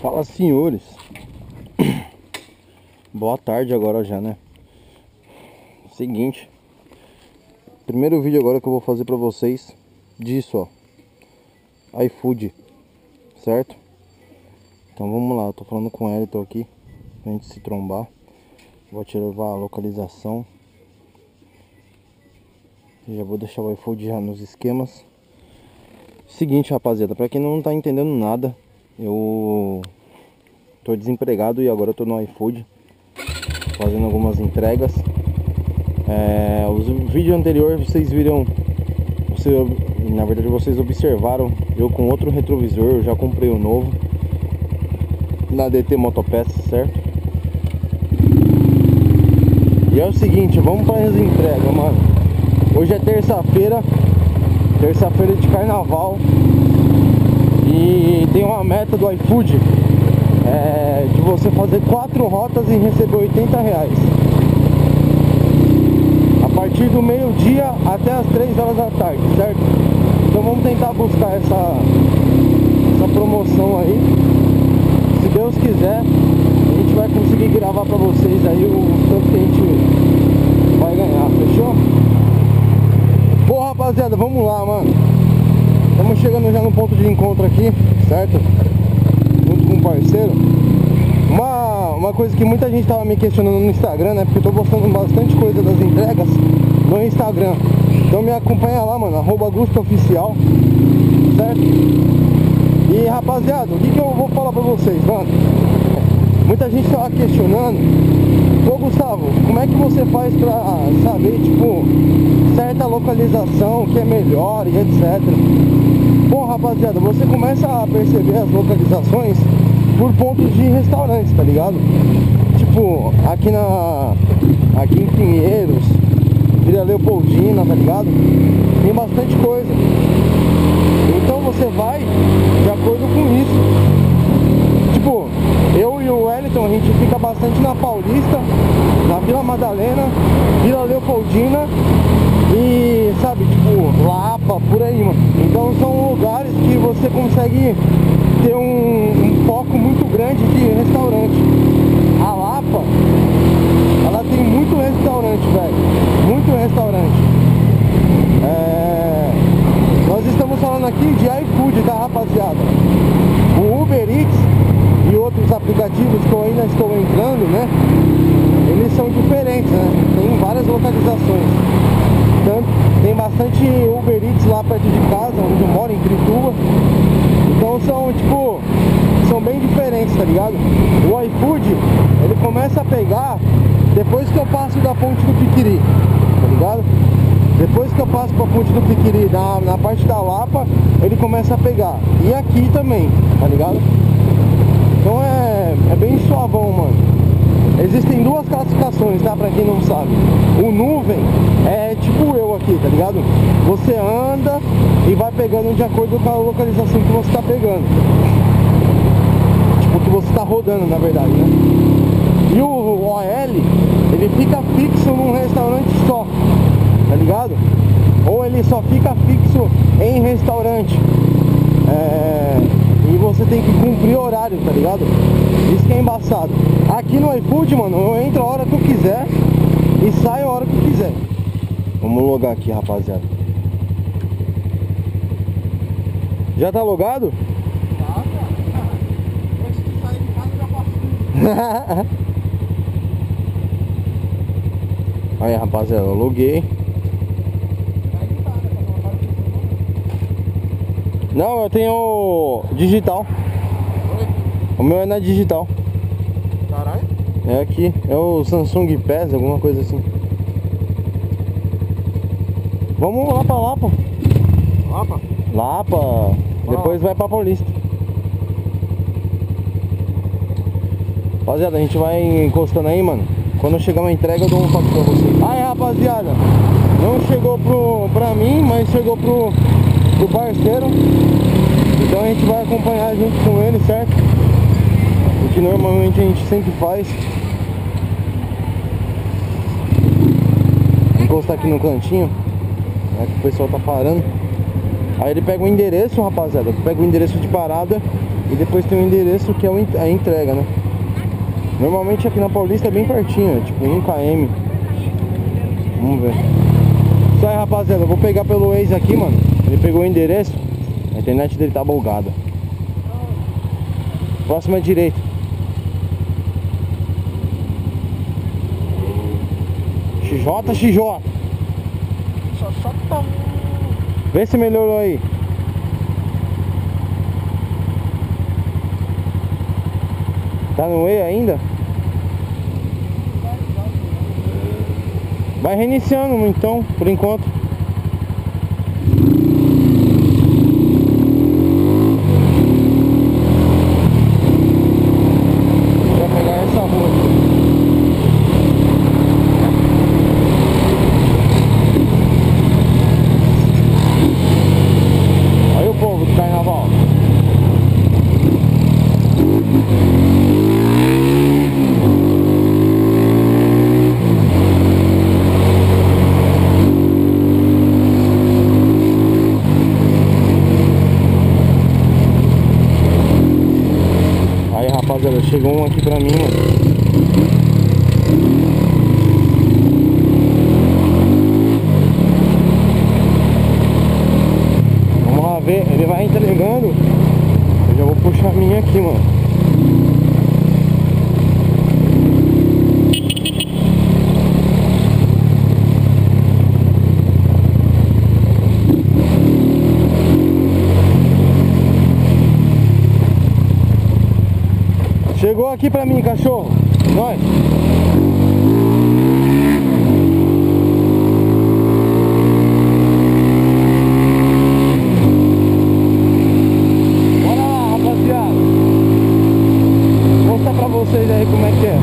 Fala senhores. Boa tarde agora já né? Seguinte. Primeiro vídeo agora que eu vou fazer pra vocês Disso ó. iFood Certo? Então vamos lá, eu tô falando com o Elton aqui Pra gente se trombar. Vou levar a localização. Já vou deixar o iFood já nos esquemas. Seguinte rapaziada, pra quem não tá entendendo nada eu tô desempregado e agora eu tô no iFood fazendo algumas entregas. É, os vídeos anteriores vocês viram, você, na verdade vocês observaram eu com outro retrovisor, eu já comprei o um novo na DT Motopeças, certo? E é o seguinte, vamos para as entregas, mano. Hoje é terça-feira, terça-feira de carnaval. E tem uma meta do iFood é, de você fazer quatro rotas e receber 80 reais. A partir do meio-dia até as 3 horas da tarde, certo? Então vamos tentar buscar essa, essa promoção aí. Se Deus quiser, a gente vai conseguir gravar pra vocês aí o tanto que a gente vai ganhar, fechou? Bom rapaziada, vamos lá, mano. Estamos chegando já no ponto de encontro aqui, certo? Junto com o parceiro. Uma, uma coisa que muita gente estava me questionando no Instagram, né? Porque eu tô postando bastante coisa das entregas no Instagram. Então me acompanha lá, mano, arroba Oficial, certo? E rapaziada, o que, que eu vou falar pra vocês, mano? Muita gente tava questionando Ô Gustavo, como é que você faz pra saber, tipo, certa localização que é melhor e etc Bom, rapaziada, você começa a perceber as localizações por pontos de restaurantes, tá ligado? Tipo, aqui na... aqui em Pinheiros, Vila Leopoldina, tá ligado? Tem bastante coisa. Então você vai de acordo com isso. Tipo, eu e o Wellington, a gente fica bastante na Paulista, na Vila Madalena, Vila Leopoldina e, sabe, tipo, Lapa, por aí, mano. Então são lugares que você consegue ter um, um foco muito grande de restaurante. A Lapa, ela tem muito restaurante, velho. Muito restaurante. É... Nós estamos falando aqui de iFood, tá, rapaziada? O Uber Eats e outros aplicativos que eu ainda estou entrando, né? Eles são diferentes, né? Tem várias localizações. Bastante Uber Eats lá perto de casa, onde eu moro, em Crituba. Então são, tipo, são bem diferentes, tá ligado? O iFood, ele começa a pegar depois que eu passo da ponte do Piquiri, tá ligado? Depois que eu passo pra ponte do Piquiri, na, na parte da Lapa, ele começa a pegar. E aqui também, tá ligado? Então é, é bem suavão, mano. Existem duas classificações, tá? Pra quem não sabe. O nuvem é tipo eu aqui, tá ligado? Você anda e vai pegando de acordo com a localização que você tá pegando. Tipo, que você tá rodando, na verdade, né? E o OL, ele fica fixo num restaurante só, tá ligado? Ou ele só fica fixo em restaurante. É e você tem que cumprir horário, tá ligado? Isso que é embaçado. Aqui no iFood, mano, eu entro a hora que eu quiser e saio a hora que eu quiser. Vamos logar aqui, rapaziada. Já tá logado? Tá. Antes de sair de casa já posso. Aí, rapaziada, eu loguei. Não, eu tenho digital. O meu é na digital. Caralho. É aqui. É o Samsung PES, alguma coisa assim. Vamos lá pra Lapa. Lapa? Lapa. Depois vai pra Paulista. Rapaziada, a gente vai encostando aí, mano. Quando chegar uma entrega eu dou um toque pra vocês. Aí, rapaziada. Não chegou pro, pra mim, mas chegou pro do parceiro. Então a gente vai acompanhar junto com ele, certo? O que normalmente a gente sempre faz. Vou encostar aqui no cantinho. É que o pessoal tá parando. Aí ele pega o endereço, rapaziada. Pega o endereço de parada e depois tem o endereço que é a entrega, né? Normalmente aqui na Paulista é bem pertinho, é tipo 1 km. Vamos ver. Aí, rapaziada, eu vou pegar pelo Waze aqui, mano. Ele pegou o endereço, a internet dele tá bugada. Próxima é direita. XJ, XJ. Vê se melhorou aí. Tá no E ainda? Vai reiniciando então, por enquanto. Vai pegar essa rua aqui. Olha o povo do carnaval. Aí rapaziada, mim, mano. Vamos lá ver, ele vai entregando. Eu já vou puxar a minha aqui, mano. Chegou aqui pra mim, cachorro. Nós. Bora lá, rapaziada. Vou mostrar pra vocês aí como é que é.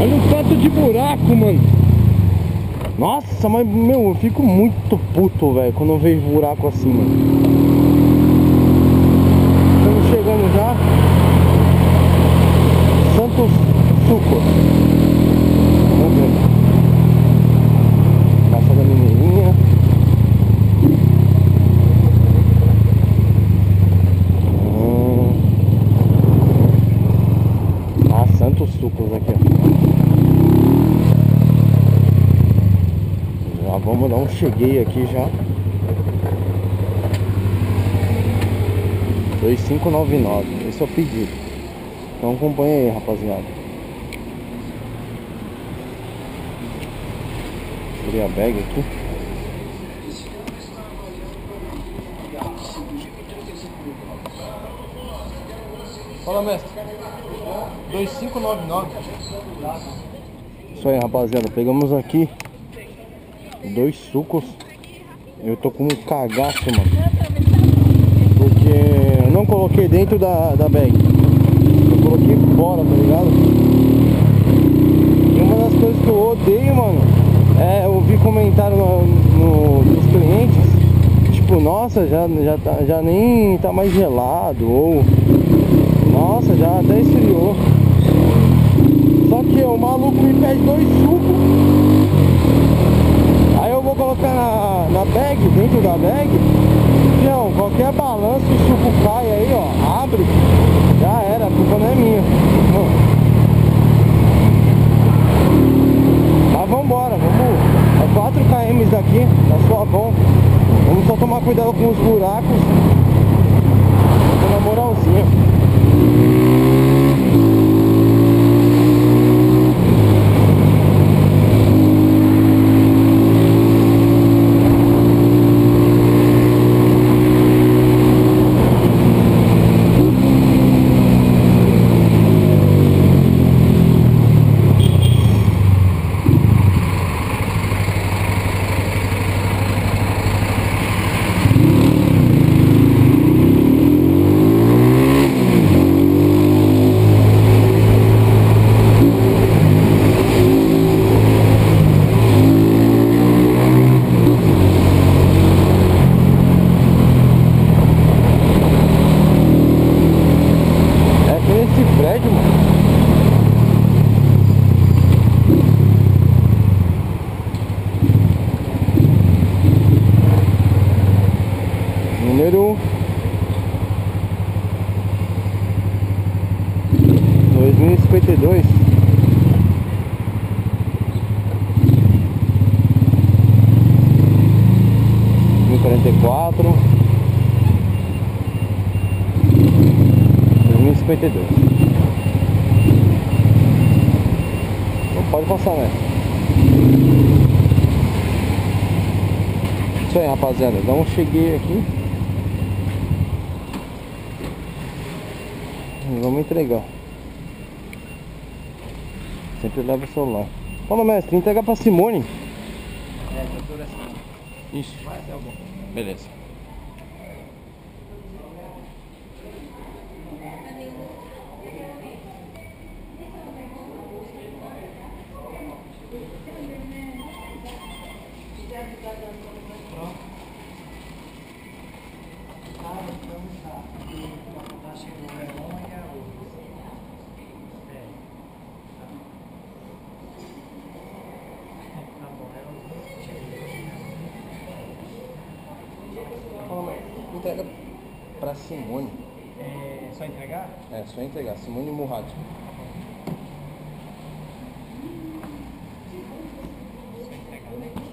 Olha o tanto de buraco, mano. Nossa, mas meu, eu fico muito puto, velho, quando eu vejo buraco assim. Estamos chegando já. Santos Sucos. Vamos ver. Passada Mineirinha. Hum. Ah, Santos Sucos aqui, ó. Já vamos dar um cheguei aqui já. 2599, esse é o pedido. Então acompanha aí, rapaziada. Tirei a bag aqui. Fala, mestre. 2599. Isso aí, rapaziada. Pegamos aqui dois sucos. Eu tô com um cagaço, mano. Porque eu não coloquei dentro da, da bag. Eu coloquei fora, tá ligado? E uma das coisas que eu odeio, mano, é ouvir comentário no, no- dos clientes. Tipo, nossa, já, já, tá, já nem tá mais gelado. Ou, nossa, já até esfriou. Só que o maluco me pede dois sucos. Colocar na, na bag, dentro da bag. Não, qualquer balanço, o suco cai aí, ó, abre. Já era, a culpa não é minha. Mas vambora, vamos. É 4 km daqui, tá suavão. Vamos só tomar cuidado com os buracos. Na moralzinha. E cinquenta e dois. não pode passar né? Isso rapaziada. Então cheguei aqui vamos entregar. Sempre leva o celular. Fala mestre entrega pra Simone. É, doutora Simone. isso. Vai ser algum. beleza pra Simone É só entregar? é só entregar Simone né?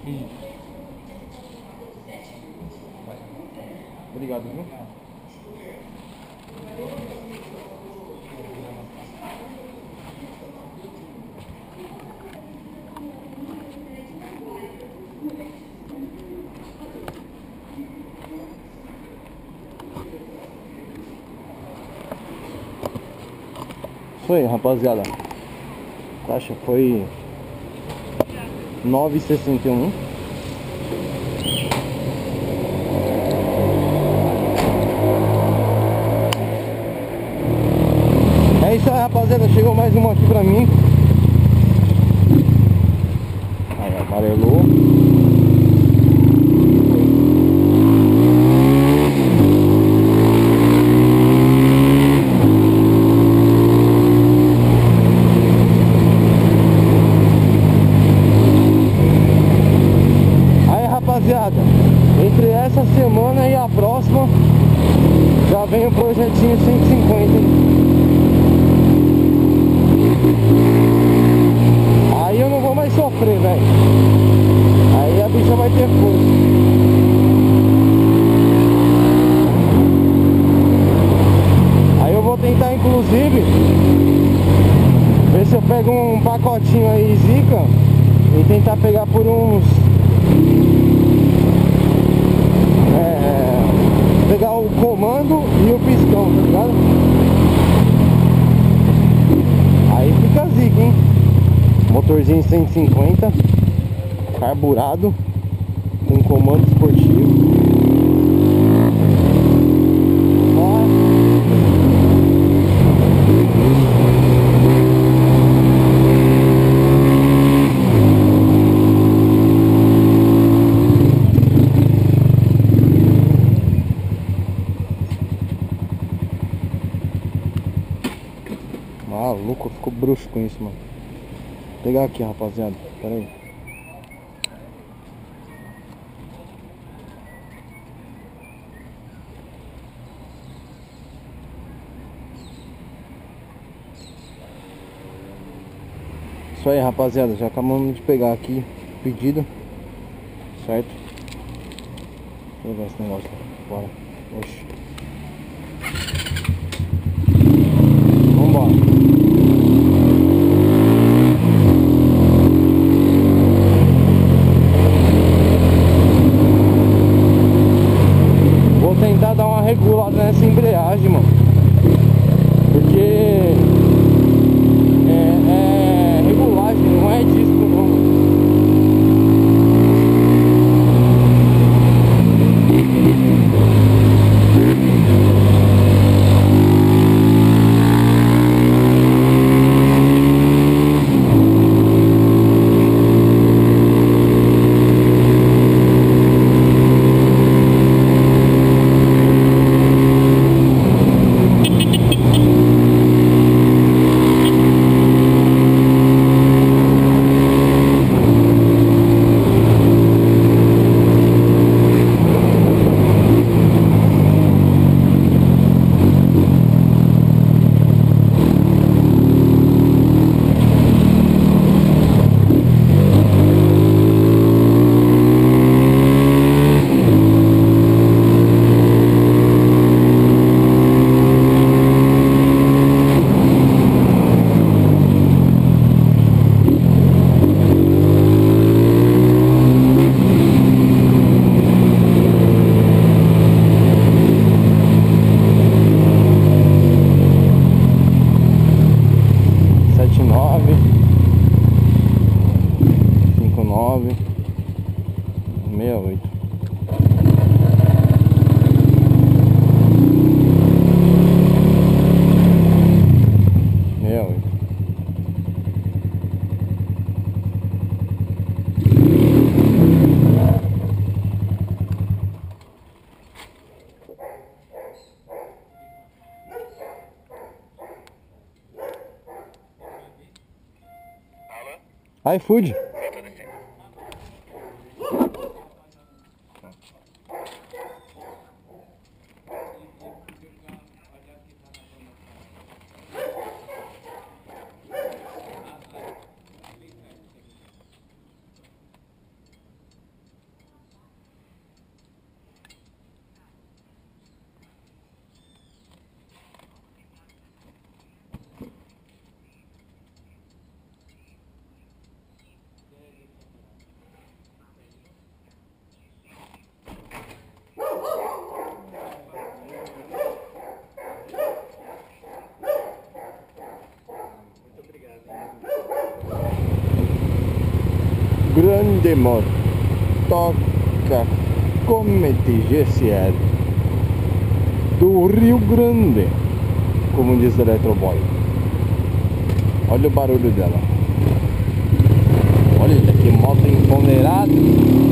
isso Vai. obrigado viu Isso aí, rapaziada. Taxa foi 9,61. É isso aí, rapaziada. Chegou mais uma aqui pra mim. Aí, amarelou. Aí, rapaziada. Entre essa semana e a próxima, já vem o projetinho 150. hein? Aí eu não vou mais sofrer, velho. Aí a bicha vai ter força. Aí eu vou tentar, inclusive, pego um pacotinho aí, zica, e tentar pegar por uns... É, pegar o comando e o pistão, tá ligado? Aí fica zica, hein? Motorzinho 150 Carburado Com comando esportivo Ó. Ficou bruxo com isso, mano Vou pegar aqui, rapaziada. Pera aí. Isso aí, rapaziada. Já acabamos de pegar aqui o pedido. Certo? Eu ver esse negócio. Bora. Oxi. Vambora. iFood. grande amor toca cometigecer do Rio Grande, como diz Electroboy. Olha o barulho dela. Olha tá que moto empoleirada.